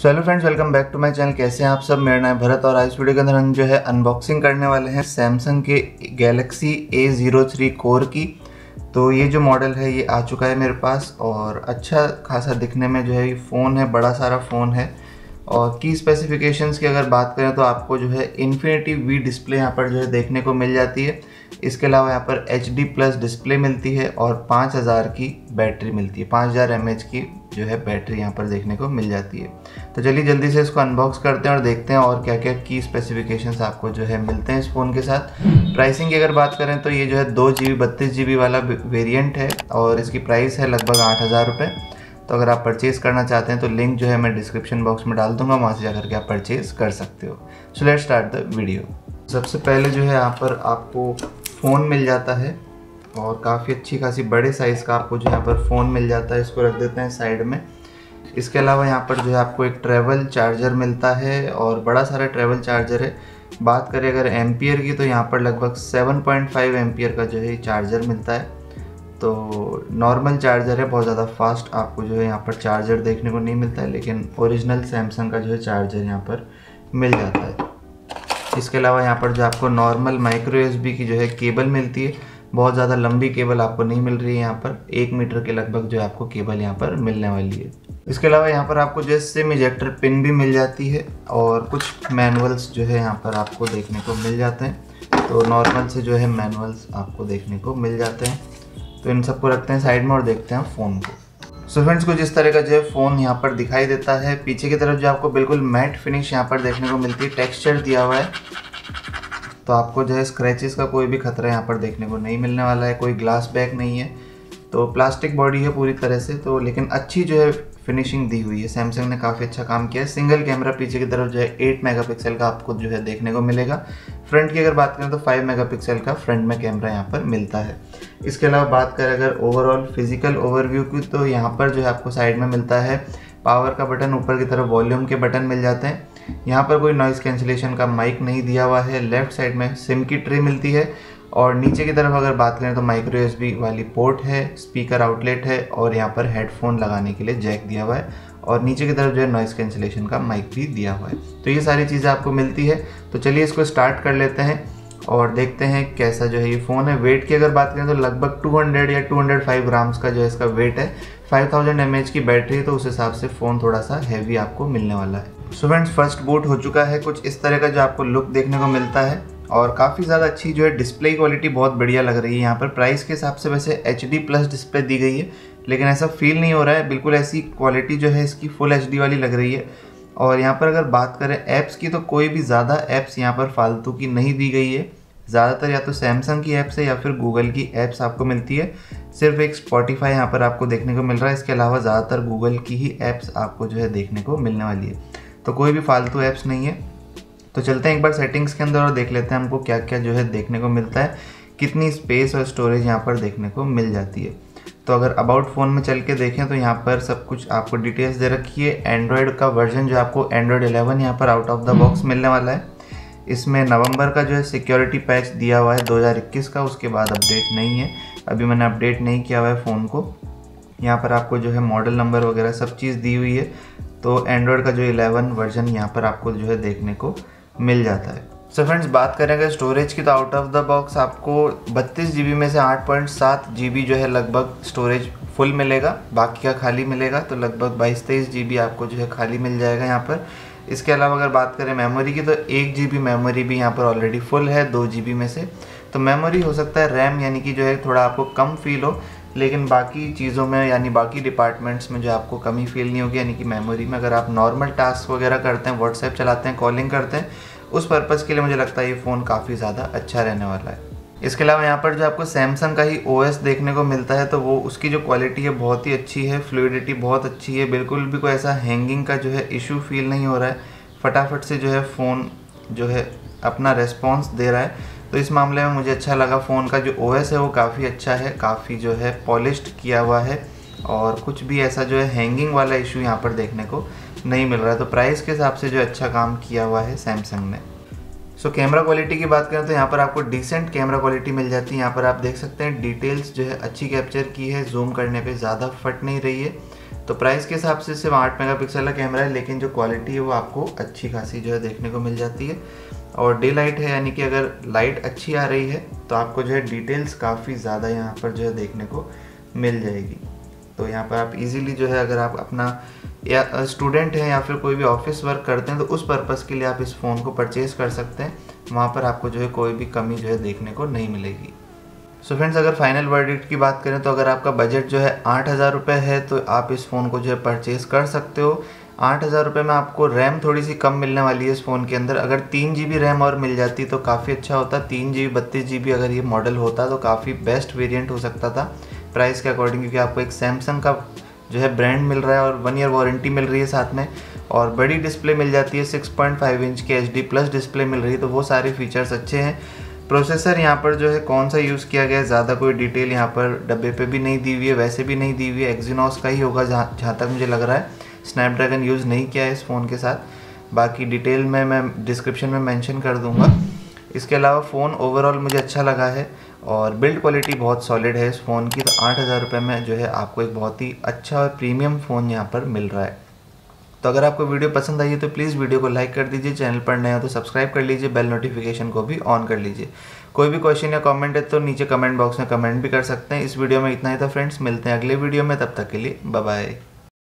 So hello friends welcome back to my channel कैसे हैं आप सब? मेरा नाम भरत और आज वीडियो के अंदर हम जो है अनबॉक्सिंग करने वाले हैं सैमसंग के Galaxy A zero three core की। तो ये जो मॉडल है, ये आ चुका है मेरे पास और अच्छा खासा दिखने में जो है ये फ़ोन है, बड़ा सारा फ़ोन है। और की स्पेसिफिकेशंस की अगर बात करें तो आपको जो है इन्फिनिटी वी डिस्प्ले यहाँ पर जो है देखने को मिल जाती है। इसके अलावा यहाँ पर एच डी प्लस डिस्प्ले मिलती है और 5000 की बैटरी मिलती है 5000 हज़ार की। जो है बैटरी यहाँ पर देखने को मिल जाती है। तो चलिए जल्दी से इसको अनबॉक्स करते हैं और देखते हैं और क्या क्या की स्पेसिफिकेशंस आपको जो है मिलते हैं इस फ़ोन के साथ। प्राइसिंग की अगर बात करें तो ये जो है दो जी बी बत्तीस जी बी वाला वेरियंट है और इसकी प्राइस है लगभग आठ हज़ार रुपये तो अगर आप परचेज़ करना चाहते हैं तो लिंक जो है मैं डिस्क्रिप्शन बॉक्स में डाल दूँगा, वहाँ से जाकर के आप परचेज़ कर सकते हो। So let start the video सबसे पहले जो है यहाँ पर आपको फ़ोन मिल जाता है। और काफ़ी अच्छी खासी बड़े साइज़ का आपको जो यहाँ पर फ़ोन मिल जाता है, इसको रख देते हैं साइड में। इसके अलावा यहाँ पर जो है आपको एक ट्रैवल चार्जर मिलता है और बड़ा सारा ट्रैवल चार्जर है। बात करें अगर एम्पियर की तो यहाँ पर लगभग 7.5 एम्पियर का जो है चार्जर मिलता है। तो नॉर्मल चार्जर है, बहुत ज़्यादा फास्ट आपको जो है यहाँ पर चार्जर देखने को नहीं मिलता है, लेकिन ओरिजिनल सैमसंग का जो है चार्जर यहाँ पर मिल जाता है। इसके अलावा यहाँ पर जो आपको नॉर्मल माइक्रो एस की जो है केबल मिलती है बहुत ज़्यादा लंबी केबल आपको नहीं मिल रही है यहाँ पर। एक मीटर के लगभग जो है आपको केबल यहाँ पर मिलने वाली है। इसके अलावा यहाँ पर आपको जो है सिम इजेक्टर पिन भी मिल जाती है और कुछ मैनुअल्स जो है यहाँ पर आपको देखने को मिल जाते हैं। तो नॉर्मल से जो है मैनुअल्स आपको देखने को मिल जाते हैं। तो इन सबको रखते हैं साइड में और देखते हैं फ़ोन को। सो फ्रेंड्स कुछ इस तरह का जो है फ़ोन यहाँ पर दिखाई देता है। पीछे की तरफ़ जो आपको बिल्कुल मैट फिनिश यहाँ पर देखने को मिलती है। टेक्सचर दिया हुआ है। तो आपको जो है स्क्रैचेस का कोई भी खतरा यहाँ पर देखने को नहीं मिलने वाला है, कोई ग्लास बैग नहीं है। तो प्लास्टिक बॉडी है पूरी तरह से तो लेकिन अच्छी जो है फिनिशिंग दी हुई है। सैमसंग ने काफ़ी अच्छा काम किया है। सिंगल कैमरा पीछे की तरफ़ जो है 8 मेगापिक्सल का आपको जो है देखने को मिलेगा। फ्रंट की अगर बात करें तो 5 मेगापिक्सल का फ्रंट में कैमरा यहाँ पर मिलता है। इसके अलावा बात करें अगर ओवरऑल फ़िज़िकल ओवरव्यू की तो यहाँ पर जो है आपको साइड में मिलता है। पावर का बटन ऊपर की तरफ़ वॉल्यूम के बटन मिल जाते हैं। यहाँ पर कोई नॉइज़ कैंसिलेशन का माइक नहीं दिया हुआ है। लेफ़्ट साइड में सिम की ट्रे मिलती है और नीचे की तरफ़ अगर बात करें तो माइक्रो एस वाली पोर्ट है स्पीकर आउटलेट है और यहाँ पर हेडफोन लगाने के लिए जैक दिया हुआ है और नीचे की तरफ़ जो है नॉइस कैंसिलेशन का माइक भी दिया हुआ है। तो ये सारी चीज़ें आपको मिलती है। तो चलिए इसको स्टार्ट कर लेते हैं और देखते हैं कैसा जो है ये फ़ोन है। वेट की अगर बात करें तो लगभग 200 या 205 ग्राम्स का जो है इसका वेट है। 5000 थाउज़ेंड की बैटरी है तो उस हिसाब से फ़ोन थोड़ा सा हैवी आपको मिलने वाला है। सो फ्रेंड्स फ़र्स्ट बूट हो चुका है कुछ इस तरह का जो आपको लुक देखने को मिलता है और काफ़ी ज़्यादा अच्छी जो है डिस्प्ले क्वालिटी बहुत बढ़िया लग रही है यहाँ पर। प्राइस के हिसाब से वैसे एचडी प्लस डिस्प्ले दी गई है, लेकिन ऐसा फील नहीं हो रहा है। बिल्कुल ऐसी क्वालिटी जो है इसकी फुल एचडी वाली लग रही है। और यहाँ पर अगर बात करें ऐप्स की तो कोई भी ज़्यादा ऐप्स यहाँ पर फालतू की नहीं दी गई है। ज़्यादातर या तो सैमसंग की ऐप्स है या फिर गूगल की ऐप्स आपको मिलती है। सिर्फ़ एक स्पॉटीफाई यहाँ पर आपको देखने को मिल रहा है। इसके अलावा ज़्यादातर गूगल की ही ऐप्स आपको जो है देखने को मिलने वाली है। तो कोई भी फालतू ऐप्स नहीं है। तो चलते हैं एक बार सेटिंग्स के अंदर और देख लेते हैं हमको क्या क्या जो है देखने को मिलता है। कितनी स्पेस और स्टोरेज यहाँ पर देखने को मिल जाती है। तो अगर अबाउट फ़ोन में चल के देखें तो यहाँ पर सब कुछ आपको डिटेल्स दे रखी है। एंड्रॉयड का वर्जन जो आपको एंड्रॉयड 11 यहाँ पर आउट ऑफ़ द बॉक्स मिलने वाला है। इसमें नवंबर का जो है सिक्योरिटी पैच दिया हुआ है 2021 का, उसके बाद अपडेट नहीं है। अभी मैंने अपडेट नहीं किया हुआ है फ़ोन को। यहाँ पर आपको जो है मॉडल नंबर वगैरह सब चीज़ दी हुई है। तो एंड्रॉयड का जो 11 वर्जन यहाँ पर आपको जो है देखने को मिल जाता है। सो so फ्रेंड्स बात करें अगर स्टोरेज की तो आउट ऑफ़ द बॉक्स आपको बत्तीस जी में से आठ पॉइंट सात जी बी जो है लगभग स्टोरेज फुल मिलेगा, बाकी का खाली मिलेगा तो लगभग बाईस तेईस जी बी आपको जो है खाली मिल जाएगा यहाँ पर। इसके अलावा अगर बात करें मेमोरी की तो एक जी बी मेमोरी भी यहाँ पर ऑलरेडी फुल है, दो जी में से। तो मेमोरी हो सकता है रैम यानी कि जो है थोड़ा आपको कम फील हो लेकिन बाकी चीज़ों में, यानी बाकी डिपार्टमेंट्स में जो आपको कमी फील नहीं होगी, यानी कि मेमोरी में अगर आप नॉर्मल टास्क वगैरह करते हैं व्हाट्सएप चलाते हैं कॉलिंग करते हैं, उस पर्पज़ के लिए मुझे लगता है ये फ़ोन काफ़ी ज़्यादा अच्छा रहने वाला है। इसके अलावा यहाँ पर जो आपको सैमसंग का ही OS देखने को मिलता है तो वो उसकी जो क्वालिटी है बहुत ही अच्छी है फ्लूडिटी बहुत अच्छी है, बिल्कुल भी कोई ऐसा हैंगिंग का जो है इशू फील नहीं हो रहा है। फटाफट से जो है फ़ोन जो है अपना रेस्पॉन्स दे रहा है। तो इस मामले में मुझे अच्छा लगा। फ़ोन का जो ओएस है वो काफ़ी अच्छा है, काफ़ी जो है पॉलिश्ड किया हुआ है और कुछ भी ऐसा जो है हैंगिंग वाला इशू यहाँ पर देखने को नहीं मिल रहा। है तो प्राइस के हिसाब से जो अच्छा काम किया हुआ है सैमसंग ने। सो कैमरा क्वालिटी की बात करें तो यहाँ पर आपको डिसेंट कैमरा क्वालिटी मिल जाती है। यहाँ पर आप देख सकते हैं डिटेल्स जो है अच्छी कैप्चर की है जूम करने पे ज़्यादा फट नहीं रही है। तो प्राइस के हिसाब से सिर्फ़ आठ मेगा का कैमरा है, लेकिन जो क्वालिटी है वो आपको अच्छी खासी जो है देखने को मिल जाती है। और डे लाइट है, यानी कि अगर लाइट अच्छी आ रही है तो आपको जो है डिटेल्स काफ़ी ज़्यादा यहाँ पर जो है देखने को मिल जाएगी। तो यहाँ पर आप इजीली जो है अगर आप अपना या स्टूडेंट हैं या फिर कोई भी ऑफ़िस वर्क करते हैं तो उस पर्पज़ के लिए आप इस फ़ोन को परचेज़ कर सकते हैं। वहाँ पर आपको जो है कोई भी कमी जो है देखने को नहीं मिलेगी। सो so फ्रेंड्स अगर फाइनल वर्डिक्ट की बात करें तो अगर आपका बजट जो है आठ हज़ार रुपये है तो आप इस फ़ोन को जो है परचेज़ कर सकते हो। आठ हज़ार रुपये में आपको रैम थोड़ी सी कम मिलने वाली है इस फ़ोन के अंदर। अगर तीन जी बी रैम और मिल जाती तो काफ़ी अच्छा होता। तीन जी बी बत्तीस जी बी अगर ये मॉडल होता तो काफ़ी बेस्ट वेरिएंट हो सकता था। प्राइस के अकॉर्डिंग क्योंकि आपको एक सैमसंग का जो है ब्रांड मिल रहा है और वन ईयर वारंटी मिल रही है साथ में। और बड़ी डिस्प्ले मिल जाती है 6.5 इंच की एच प्लस डिस्प्ले मिल रही है तो वो सारे फीचर्स अच्छे हैं। प्रोसेसर यहाँ पर जो है कौन सा यूज़ किया गया है? ज़्यादा कोई डिटेल यहाँ पर डब्बे पे भी नहीं दी हुई है, वैसे भी नहीं दी हुई है। एक्जीनॉस का ही होगा जहाँ जहाँ तक मुझे लग रहा है। स्नैपड्रैगन यूज़ नहीं किया है इस फ़ोन के साथ। बाकी डिटेल में मैं डिस्क्रिप्शन में मैंशन कर दूँगा। इसके अलावा फ़ोन ओवरऑल मुझे अच्छा लगा है और बिल्ड क्वालिटी बहुत सॉलिड है इस फ़ोन की। तो आठ हज़ार रुपये में जो है आपको एक बहुत ही अच्छा और प्रीमियम फ़ोन यहाँ पर मिल रहा है। तो अगर आपको वीडियो पसंद आई है तो प्लीज़ वीडियो को लाइक कर दीजिए, चैनल पर नया हो तो सब्सक्राइब कर लीजिए, बेल नोटिफिकेशन को भी ऑन कर लीजिए। कोई भी क्वेश्चन या कमेंट है तो नीचे कमेंट बॉक्स में कमेंट भी कर सकते हैं। इस वीडियो में इतना ही था फ्रेंड्स, मिलते हैं अगले वीडियो में, तब तक के लिए बाय